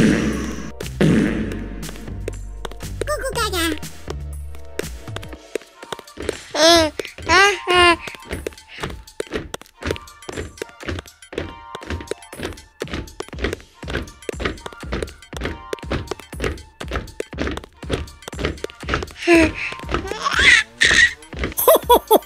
ほほほ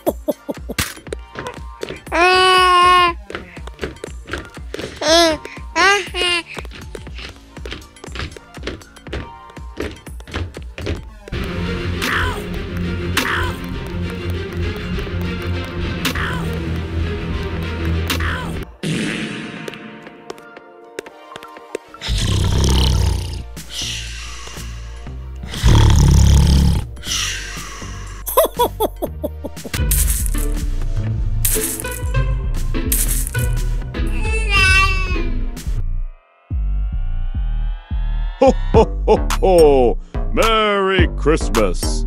ho, ho! Merry Christmas!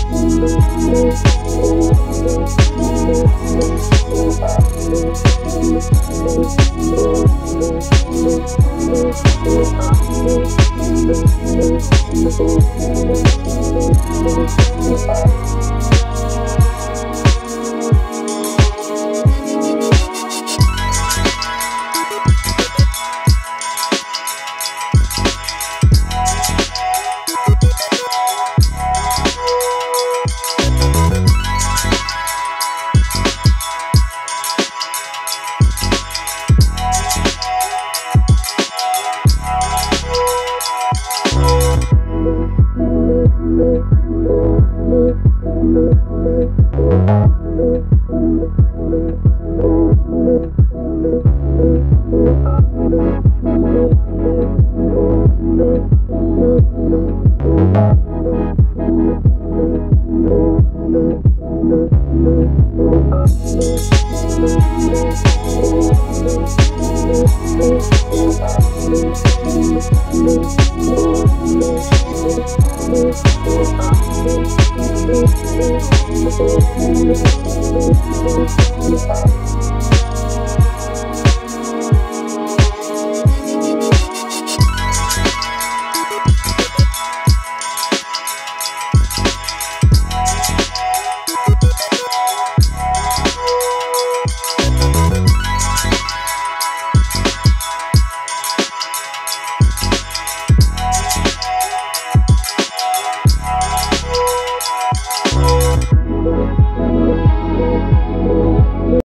Oh,